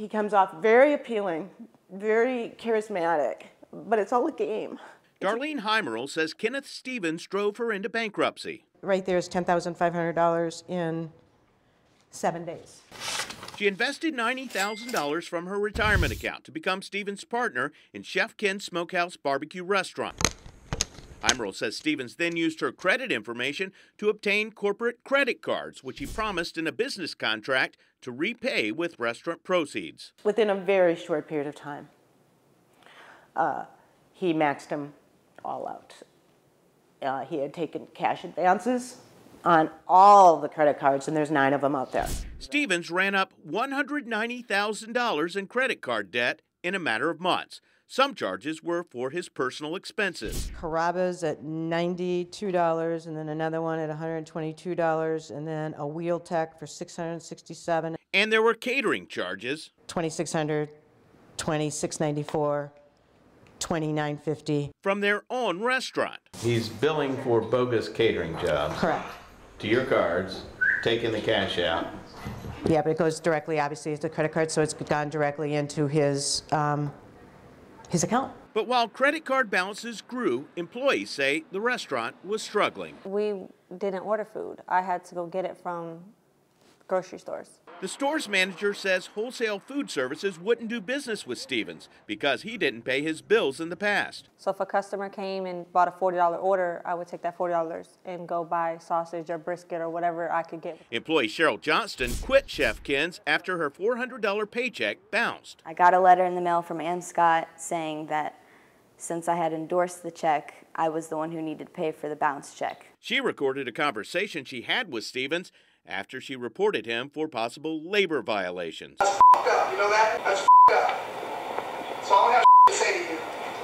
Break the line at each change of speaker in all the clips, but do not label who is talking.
He comes off very appealing, very charismatic, but it's all a game.
Darlene Heimerl says Kenneth Stephens drove her into bankruptcy.
Right there is $10,500 in seven days.
She invested $90,000 from her retirement account to become Stephens' partner in Chef Ken's Smokehouse Barbecue Restaurant. Heimerl says Stephens then used her credit information to obtain corporate credit cards, which he promised in a business contract to repay with restaurant proceeds.
Within a very short period of time, uh, he maxed them all out. Uh, he had taken cash advances on all the credit cards, and there's nine of them out there.
Stephens ran up $190,000 in credit card debt in a matter of months. Some charges were for his personal expenses.
Carrabba's at $92, and then another one at $122, and then a Wheel Tech for 667.
And there were catering charges.
$2,600, $2,694, $2,950.
From their own restaurant.
He's billing for bogus catering jobs.
Correct.
To your cards, taking the cash out.
Yeah, but it goes directly, obviously, to the credit card, so it's gone directly into his um, his account.
But while credit card balances grew, employees say the restaurant was struggling.
We didn't order food. I had to go get it from grocery stores.
The store's manager says wholesale food services wouldn't do business with Stephens because he didn't pay his bills in the past.
So if a customer came and bought a $40 order, I would take that $40 and go buy sausage or brisket or whatever I could get.
Employee Cheryl Johnston quit Chef Ken's after her $400 paycheck bounced.
I got a letter in the mail from Ann Scott saying that since I had endorsed the check, I was the one who needed to pay for the bounce check.
She recorded a conversation she had with Stephens after she reported him for possible labor violations.
That's up, you know that? That's up. So I don't have to say to you.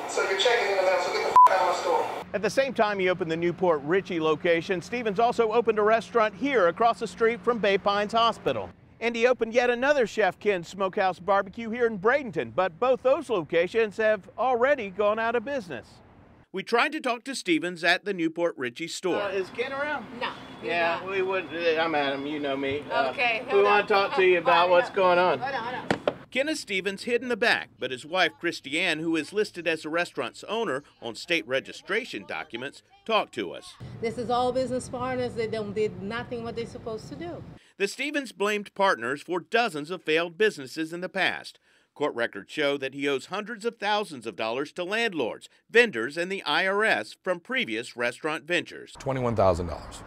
So your check is in the mail, so get the out of my store.
At the same time he opened the New Port Richey location, Stephens also opened a restaurant here across the street from Bay Pines Hospital. And he opened yet another Chef Ken Smokehouse Barbecue here in Bradenton, but both those locations have already gone out of business. We tried to talk to Stephens at the New Port Richey store.
Uh, is Ken around?
No.
Yeah,
not.
we would. Uh, I'm Adam. You know me. Uh,
Okay.
we want to talk to you about what's going on.
Hold on, hold on.
Kenneth Stephens hid in the back, but his wife, Christiane, who is listed as the restaurant's owner on state registration documents, talked to us.
This is all business partners. They don't did nothing what they're supposed to do.
The Stephens blamed partners for dozens of failed businesses in the past. Court records show that he owes hundreds of thousands of dollars to landlords, vendors, and the IRS from previous restaurant ventures.
$21,000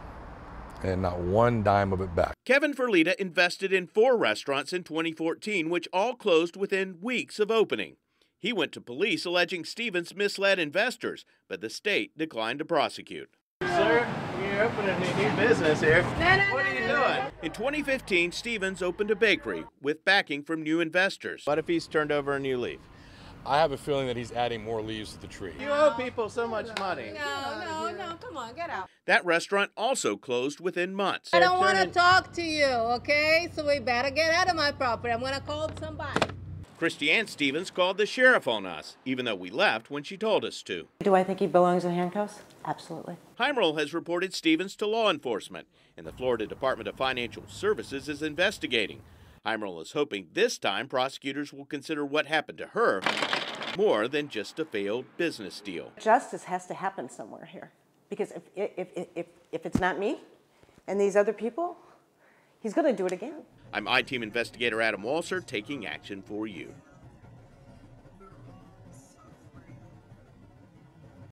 and not one dime of it back.
Kevin Ferlita invested in four restaurants in 2014, which all closed within weeks of opening. He went to police alleging Stephens misled investors, but the state declined to prosecute.
Sir, you're opening a new business here.
No, no,
What
no,
are you
no, no.
doing?
In 2015, Stephens opened a bakery with backing from new investors.
What if he's turned over a new leaf?
I have a feeling that he's adding more leaves to the tree.
You owe people so much money.
No, no, no. Come on, get out.
That restaurant also closed within months.
I don't want to talk to you, okay? So we better get out of my property. I'm going to call somebody.
Christiane Stephens called the sheriff on us, even though we left when she told us to.
Do I think he belongs in handcuffs? Absolutely.
Heimerl has reported Stephens to law enforcement, and the Florida Department of Financial Services is investigating. Heimerl is hoping this time prosecutors will consider what happened to her more than just a failed business deal.
Justice has to happen somewhere here. Because if, if, if, if, if it's not me and these other people, he's going to do it again.
I'm I-Team investigator Adam Walser taking action for you.